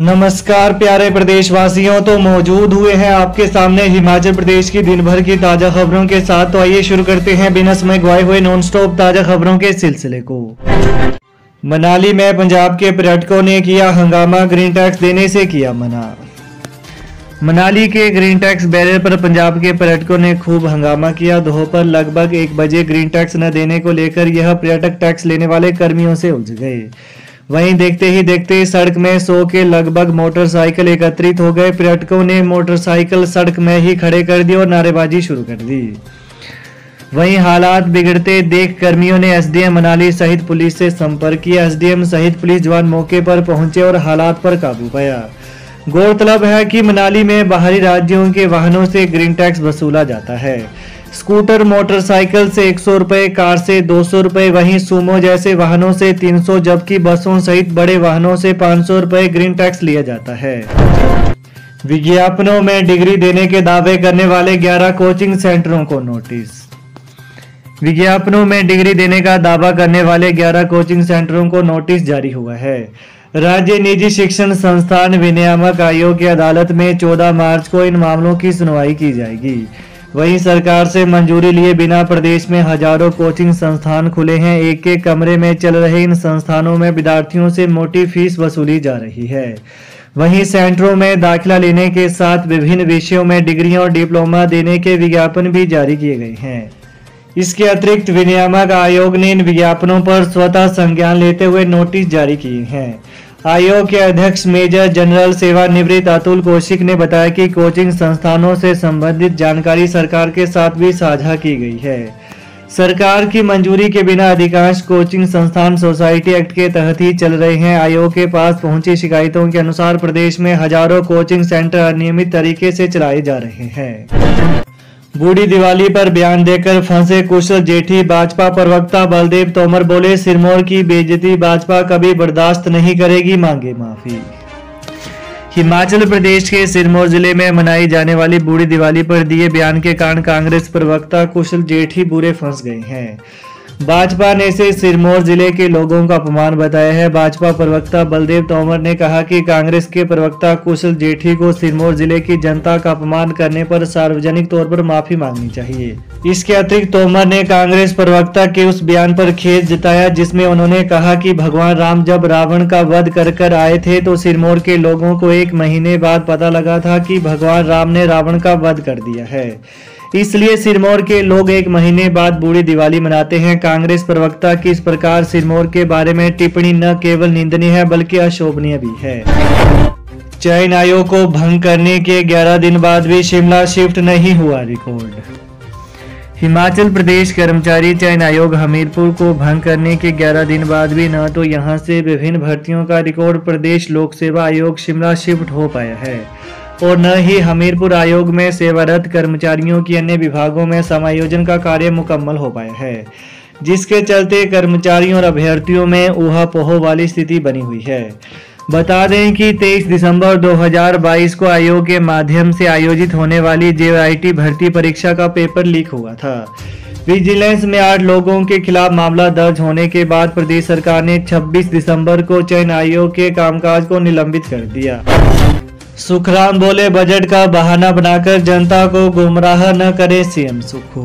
नमस्कार प्यारे प्रदेशवासियों तो मौजूद हुए हैं आपके सामने हिमाचल प्रदेश की दिन भर की ताज़ा खबरों के साथ। तो आइए शुरू करते हैं बिना समय गवाए हुए नॉन स्टॉप ताज़ा खबरों के सिलसिले को। मनाली में पंजाब के पर्यटकों ने किया हंगामा ग्रीन टैक्स देने से किया मना। मनाली के ग्रीन टैक्स बैरियर पर पंजाब के पर्यटकों ने खूब हंगामा किया। दोपहर लगभग एक बजे ग्रीन टैक्स न देने को लेकर यह पर्यटक टैक्स लेने वाले कर्मियों से उलझ गए। वहीं देखते ही देखते ही सड़क में सौ के लगभग मोटरसाइकिल एकत्रित हो गए। पर्यटकों ने मोटरसाइकिल सड़क में ही खड़े कर दी और नारेबाजी शुरू कर दी। वहीं हालात बिगड़ते देख कर्मियों ने एसडीएम मनाली सहित पुलिस से संपर्क किया। एसडीएम सहित पुलिस जवान मौके पर पहुँचे और हालात पर काबू पाया। गौरतलब है कि मनाली में बाहरी राज्यों के वाहनों से ग्रीन टैक्स वसूला जाता है। स्कूटर, मोटरसाइकिल से एक सौ रुपए कार से दो सौ रुपए वहीं सुमो जैसे वाहनों से तीन सौ, जबकि बसों सहित बड़े वाहनों से पाँच सौ रुपए ग्रीन टैक्स लिया जाता है। विज्ञापनों में डिग्री देने के दावे करने वाले 11 कोचिंग सेंटरों को नोटिस। विज्ञापनों में डिग्री देने का दावा करने वाले 11 कोचिंग सेंटरों को नोटिस जारी हुआ है। राज्य निजी शिक्षण संस्थान विनियामक आयोग की अदालत में 14 मार्च को इन मामलों की सुनवाई की जाएगी। वहीं सरकार से मंजूरी लिए बिना प्रदेश में हज़ारों कोचिंग संस्थान खुले हैं। एक एक कमरे में चल रहे इन संस्थानों में विद्यार्थियों से मोटी फ़ीस वसूली जा रही है। वहीं सेंटरों में दाखिला लेने के साथ विभिन्न विषयों में डिग्री और डिप्लोमा देने के विज्ञापन भी जारी किए गए हैं। इसके अतिरिक्त विनियामक आयोग ने इन विज्ञापनों पर स्वतः संज्ञान लेते हुए नोटिस जारी किए हैं। आयोग के अध्यक्ष मेजर जनरल सेवानिवृत्त अतुल कौशिक ने बताया कि कोचिंग संस्थानों से संबंधित जानकारी सरकार के साथ भी साझा की गई है। सरकार की मंजूरी के बिना अधिकांश कोचिंग संस्थान सोसाइटी एक्ट के तहत ही चल रहे हैं। आयोग के पास पहुँची शिकायतों के अनुसार प्रदेश में हज़ारों कोचिंग सेंटर अनियमित तरीके से चलाए जा रहे हैं। बूढ़ी दिवाली पर बयान देकर फंसे कुशल जेठी भाजपा प्रवक्ता बलदेव तोमर बोले, सिरमौर की बेजती भाजपा कभी बर्दाश्त नहीं करेगी, मांगे माफ़ी। हिमाचल प्रदेश के सिरमौर ज़िले में मनाई जाने वाली बूढ़ी दिवाली पर दिए बयान के कारण कांग्रेस प्रवक्ता कुशल जेठी बुरे फंस गए हैं। भाजपा ने इसे सिरमौर ज़िले के लोगों का अपमान बताया है। भाजपा प्रवक्ता बलदेव तोमर ने कहा कि कांग्रेस के प्रवक्ता कुशल जेठी को सिरमौर ज़िले की जनता का अपमान करने पर सार्वजनिक तौर पर माफ़ी मांगनी चाहिए। इसके अतिरिक्त तोमर ने कांग्रेस प्रवक्ता के उस बयान पर खेद जताया, जिसमें उन्होंने कहा कि भगवान राम जब रावण का वध कर कर आए थे तो सिरमौर के लोगों को एक महीने बाद पता लगा था कि भगवान राम ने रावण का वध कर दिया है। इसलिए सिरमौर के लोग एक महीने बाद बूढ़ी दिवाली मनाते हैं। कांग्रेस प्रवक्ता की इस प्रकार सिरमौर के बारे में टिप्पणी न केवल निंदनीय है, बल्कि अशोभनीय भी है। चयन आयोग को भंग करने के 11 दिन बाद भी शिमला शिफ्ट नहीं हुआ रिकॉर्ड। हिमाचल प्रदेश कर्मचारी चयन आयोग हमीरपुर को भंग करने के 11 दिन बाद भी न तो यहाँ से विभिन्न भर्तियों का रिकॉर्ड प्रदेश लोक सेवा आयोग शिमला शिफ्ट हो पाया है। और न ही हमीरपुर आयोग में सेवारत कर्मचारियों की अन्य विभागों में समायोजन का कार्य मुकम्मल हो पाया है, जिसके चलते कर्मचारियों और अभ्यर्थियों में ऊहा वाली स्थिति बनी हुई है। बता दें कि 23 दिसंबर 2022 को आयोग के माध्यम से आयोजित होने वाली जे भर्ती परीक्षा का पेपर लीक हुआ था। विजिलेंस में आठ लोगों के खिलाफ मामला दर्ज होने के बाद प्रदेश सरकार ने 26 दिसंबर को चयन आयोग के कामकाज को निलंबित कर दिया। सुखराम बोले, बजट का बहाना बनाकर जनता को गुमराह न करे सीएम सुखू।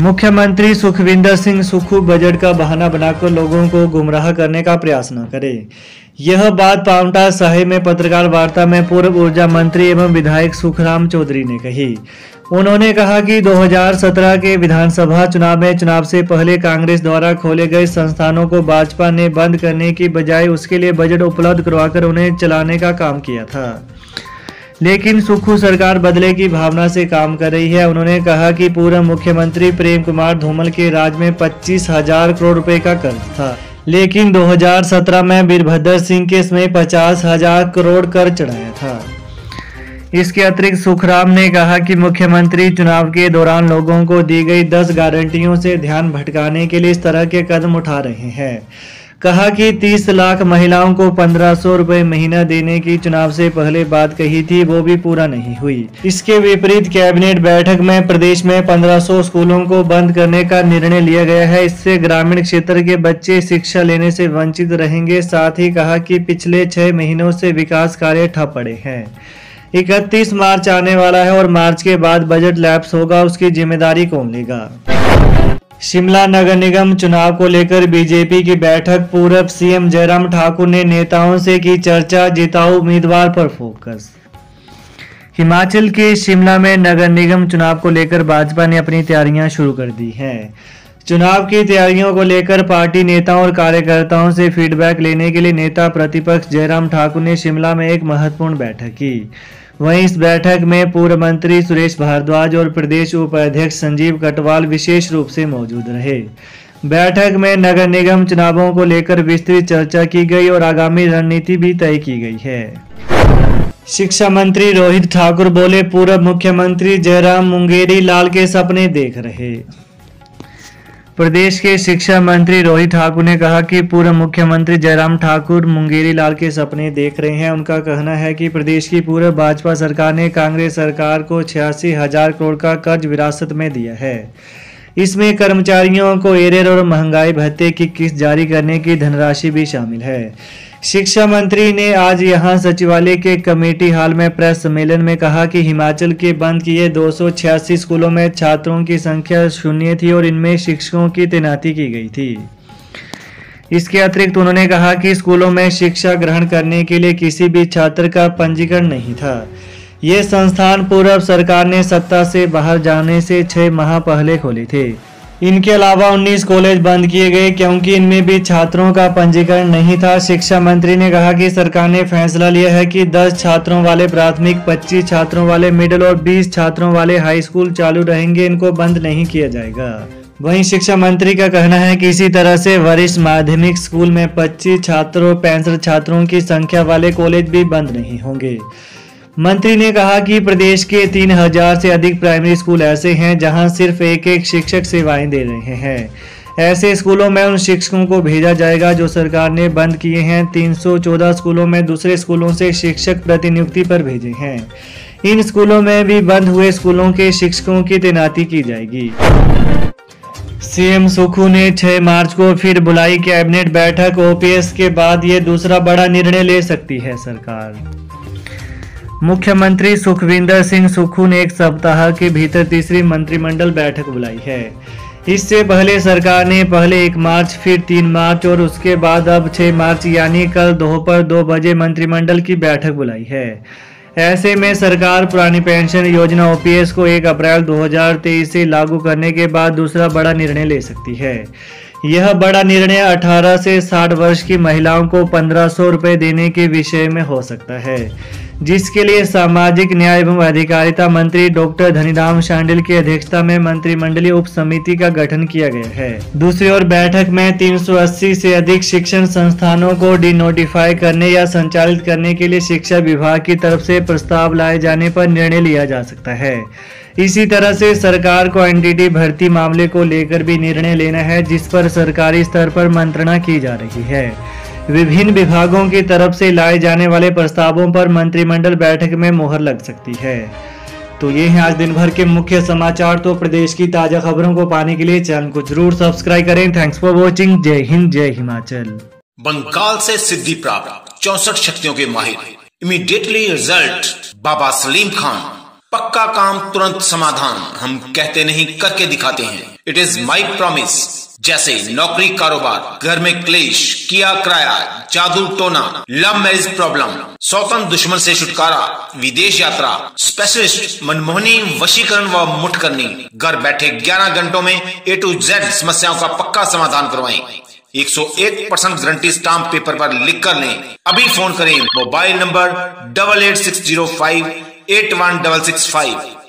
मुख्यमंत्री सुखविंदर सिंह सुखू बजट का बहाना बनाकर लोगों को गुमराह करने का प्रयास न करे। यह बात पावटा साहिब में पत्रकार वार्ता में पूर्व ऊर्जा मंत्री एवं विधायक सुखराम चौधरी ने कही। उन्होंने कहा कि 2017 के विधानसभा चुनाव में चुनाव से पहले कांग्रेस द्वारा खोले गए संस्थानों को भाजपा ने बंद करने की बजाय उसके लिए बजट उपलब्ध करवाकर उन्हें चलाने का काम किया था। लेकिन सुखू सरकार बदले की भावना से काम कर रही है। उन्होंने कहा कि पूर्व मुख्यमंत्री प्रेम कुमार धूमल के राज में पच्चीस हज़ार करोड़ रुपए का कर्ज था। लेकिन 2017 में वीरभद्र सिंह के समय पचास हज़ार करोड़ कर चढ़ाया था। इसके अतिरिक्त सुखराम ने कहा कि मुख्यमंत्री चुनाव के दौरान लोगों को दी गई दस गारंटियों से ध्यान भटकाने के लिए इस तरह के कदम उठा रहे हैं। कहा कि 30 लाख महिलाओं को पंद्रह सौ रूपए महीना देने की चुनाव से पहले बात कही थी, वो भी पूरा नहीं हुई। इसके विपरीत कैबिनेट बैठक में प्रदेश में 1500 स्कूलों को बंद करने का निर्णय लिया गया है। इससे ग्रामीण क्षेत्र के बच्चे शिक्षा लेने से वंचित रहेंगे। साथ ही कहा कि पिछले छह महीनों से विकास कार्य ठप पड़े हैं। इकतीस मार्च आने वाला है और मार्च के बाद बजट लैप्स होगा उसकी ज़िम्मेदारी कौन लेगा? शिमला नगर निगम चुनाव को लेकर बीजेपी की बैठक पूर्व सीएम जयराम ठाकुर ने नेताओं से की चर्चा, जिताऊ उम्मीदवार पर फोकस। हिमाचल के शिमला में नगर निगम चुनाव को लेकर भाजपा ने अपनी तैयारियाँ शुरू कर दी है। चुनाव की तैयारियों को लेकर पार्टी नेताओं और कार्यकर्ताओं से फीडबैक लेने के लिए नेता प्रतिपक्ष जयराम ठाकुर ने शिमला में एक महत्वपूर्ण बैठक की। वहीं इस बैठक में पूर्व मंत्री सुरेश भारद्वाज और प्रदेश उपाध्यक्ष संजीव कटवाल विशेष रूप से मौजूद रहे। बैठक में नगर निगम चुनावों को लेकर विस्तृत चर्चा की गई और आगामी रणनीति भी तय की गई है। शिक्षा मंत्री रोहित ठाकुर बोले, पूर्व मुख्यमंत्री जयराम मुंगेरी लाल के सपने देख रहे। प्रदेश के शिक्षा मंत्री रोहित ठाकुर ने कहा कि पूर्व मुख्यमंत्री जयराम ठाकुर मुंगेरी लाल के सपने देख रहे हैं। उनका कहना है कि प्रदेश की पूर्व भाजपा सरकार ने कांग्रेस सरकार को छियासी हज़ार करोड़ का कर्ज विरासत में दिया है। इसमें कर्मचारियों को एरियर और महँगाई भत्ते की किस्त जारी करने की धनराशि भी शामिल है। शिक्षा मंत्री ने आज यहाँ सचिवालय के कमेटी हॉल में प्रेस सम्मेलन में कहा कि हिमाचल के बंद किए दो सौ छियासी स्कूलों में छात्रों की संख्या शून्य थी और इनमें शिक्षकों की तैनाती की गई थी। इसके अतिरिक्त उन्होंने कहा कि स्कूलों में शिक्षा ग्रहण करने के लिए किसी भी छात्र का पंजीकरण नहीं था। ये संस्थान पूर्व सरकार ने सत्ता से बाहर जाने से छह माह पहले खोले थे। इनके अलावा 19 कॉलेज बंद किए गए क्योंकि इनमें भी छात्रों का पंजीकरण नहीं था। शिक्षा मंत्री ने कहा कि सरकार ने फैसला लिया है कि 10 छात्रों वाले प्राथमिक 25 छात्रों वाले मिडिल और 20 छात्रों वाले हाई स्कूल चालू रहेंगे। इनको बंद नहीं किया जाएगा। वहीं शिक्षा मंत्री का कहना है कि इसी तरह से वरिष्ठ माध्यमिक स्कूल में 25 छात्रों, पैंसठ छात्रों की संख्या वाले कॉलेज भी बंद नहीं होंगे। मंत्री ने कहा कि प्रदेश के तीन हज़ार से अधिक प्राइमरी स्कूल ऐसे हैं जहाँ सिर्फ़ एक एक शिक्षक सेवाएँ दे रहे हैं। ऐसे स्कूलों में उन शिक्षकों को भेजा जाएगा जो सरकार ने बंद किए हैं। 314 स्कूलों में दूसरे स्कूलों से शिक्षक प्रतिनियुक्ति पर भेजे हैं। इन स्कूलों में भी बंद हुए स्कूलों के शिक्षकों की तैनाती की जाएगी। सीएम सुखू ने 6 मार्च को फिर बुलाई कैबिनेट बैठक। ओपीएस के बाद ये दूसरा बड़ा निर्णय ले सकती है सरकार। मुख्यमंत्री सुखविंदर सिंह सुक्खू ने एक सप्ताह के भीतर तीसरी मंत्रिमंडल बैठक बुलाई है। इससे पहले सरकार ने पहले एक मार्च, फिर तीन मार्च और उसके बाद अब छह मार्च, यानी कल दोपहर दो बजे मंत्रिमंडल की बैठक बुलाई है। ऐसे में सरकार पुरानी पेंशन योजना ओपीएस को एक अप्रैल 2023 से लागू करने के बाद दूसरा बड़ा निर्णय ले सकती है। यह बड़ा निर्णय 18 से 60 वर्ष की महिलाओं को पंद्रह सौ देने के विषय में हो सकता है। जिसके लिए सामाजिक न्याय एवं अधिकारिता मंत्री डॉक्टर धनीराम शांडिल की अध्यक्षता में मंत्रिमंडलीय उप समिति का गठन किया गया है। दूसरी ओर बैठक में 380 से अधिक शिक्षण संस्थानों को डिनोटिफाई करने या संचालित करने के लिए शिक्षा विभाग की तरफ़ से प्रस्ताव लाए जाने पर निर्णय लिया जा सकता है। इसी तरह से सरकार को एनडीटी भर्ती मामले को लेकर भी निर्णय लेना है, जिस पर सरकारी स्तर पर मंत्रणा की जा रही है। विभिन्न विभागों की तरफ़ से लाए जाने वाले प्रस्तावों पर मंत्रिमंडल बैठक में मोहर लग सकती है। तो ये है आज दिन भर के मुख्य समाचार। तो प्रदेश की ताज़ा खबरों को पाने के लिए चैनल को ज़रूर सब्सक्राइब करें। थैंक्स फॉर वॉचिंग जय हिंद, जय हिमाचल। बंगाल से सिद्धि प्राप्त चौसठ शक्तियों के माहिर। Immediately result Baba Salim Khan. पक्का काम तुरंत समाधान। हम कहते नहीं, करके दिखाते हैं। इट इज़ माई प्रॉमिस जैसे नौकरी कारोबार, घर में क्लेश, किया किराया, जादू टोना लव मैरिज प्रॉब्लम स्वतंत्र दुश्मन से छुटकारा, विदेश यात्रा स्पेशलिस्ट मनमोहनी, वशीकरण व मुठ करनी घर बैठे 11 घंटों में ए टू जेड समस्याओं का पक्का समाधान करवाएँ। 101 परसेंट गारंटी स्टाम्प पेपर पर लिख कर लें। अभी फ़ोन करें। Mobile number double eight six zero five 81665.